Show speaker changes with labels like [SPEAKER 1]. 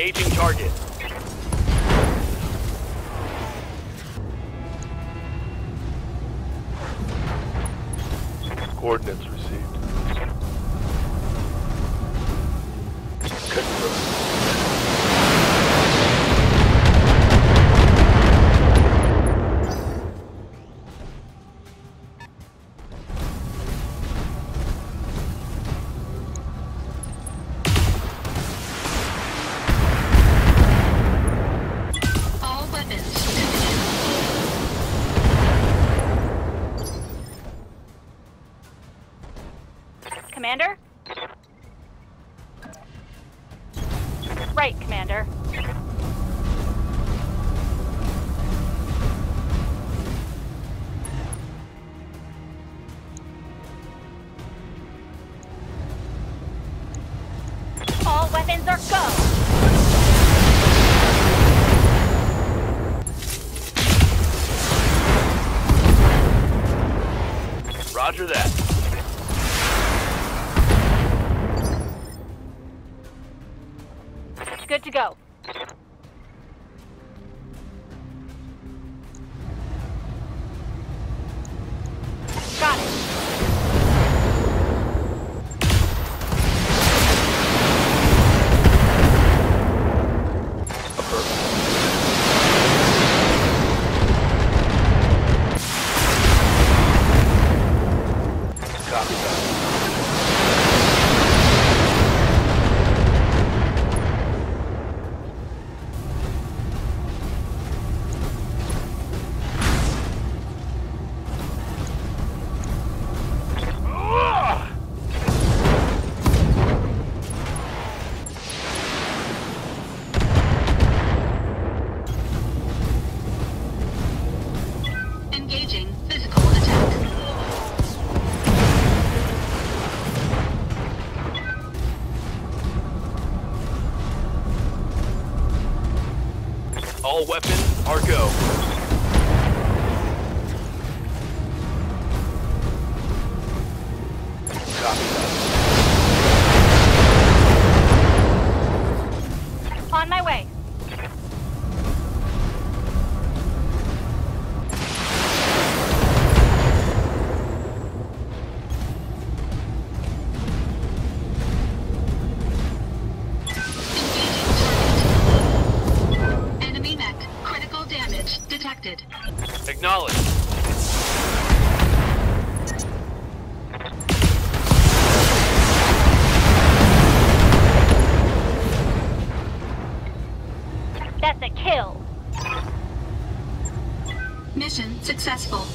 [SPEAKER 1] Engaging target.
[SPEAKER 2] Coordinates
[SPEAKER 3] Commander? Right, Commander. All weapons are go!
[SPEAKER 1] Roger that.
[SPEAKER 3] Good to go.
[SPEAKER 1] All weapons are go.
[SPEAKER 4] Detected.
[SPEAKER 1] Acknowledge.
[SPEAKER 3] That's a kill.
[SPEAKER 4] Mission successful.